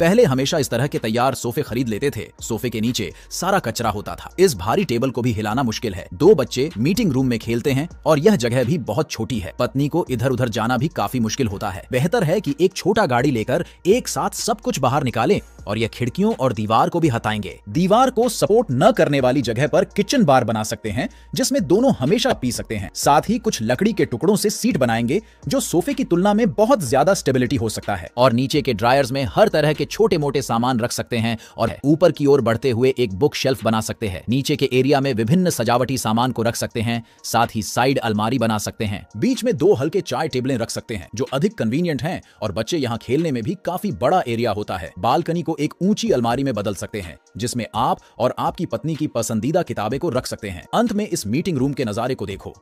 पहले हमेशा इस तरह के तैयार सोफे खरीद लेते थे। सोफे के नीचे सारा कचरा होता था। इस भारी टेबल को भी हिलाना मुश्किल है। दो बच्चे मीटिंग रूम में खेलते हैं और यह जगह भी बहुत छोटी है। पत्नी को इधर उधर जाना भी काफ़ी मुश्किल होता है। बेहतर है की एक छोटा गाड़ी लेकर एक साथ सब कुछ बाहर निकालें और यह खिड़कियों और दीवार को भी हटाएँगे। दीवार को सपोर्ट न करने वाली जगह पर किचन बार बना सकते हैं, जिसमें दोनों हमेशा पी सकते हैं। साथ ही कुछ लकड़ी के टुकड़ों से सीट बनाएँगे, जो सोफे की तुलना में बहुत ज़्यादा स्टेबिलिटी हो सकता है। और नीचे के ड्रायर्स में हर तरह के छोटे मोटे सामान रख सकते हैं और ऊपर की ओर बढ़ते हुए एक बुक शेल्फ बना सकते हैं। नीचे के एरिया में विभिन्न सजावटी सामान को रख सकते हैं, साथ ही साइड अलमारी बना सकते हैं। बीच में दो हल्के चाय टेबलें रख सकते हैं, जो अधिक कन्वीनियंट है और बच्चे यहाँ खेलने में भी काफ़ी बड़ा एरिया होता है। बालकनी को एक ऊँची अलमारी में बदल सकते हैं, जिसमें आप और आपकी पत्नी की पसंदीदा किताबें को रख सकते हैं। अंत में इस मीटिंग रूम के नजारे को देखो।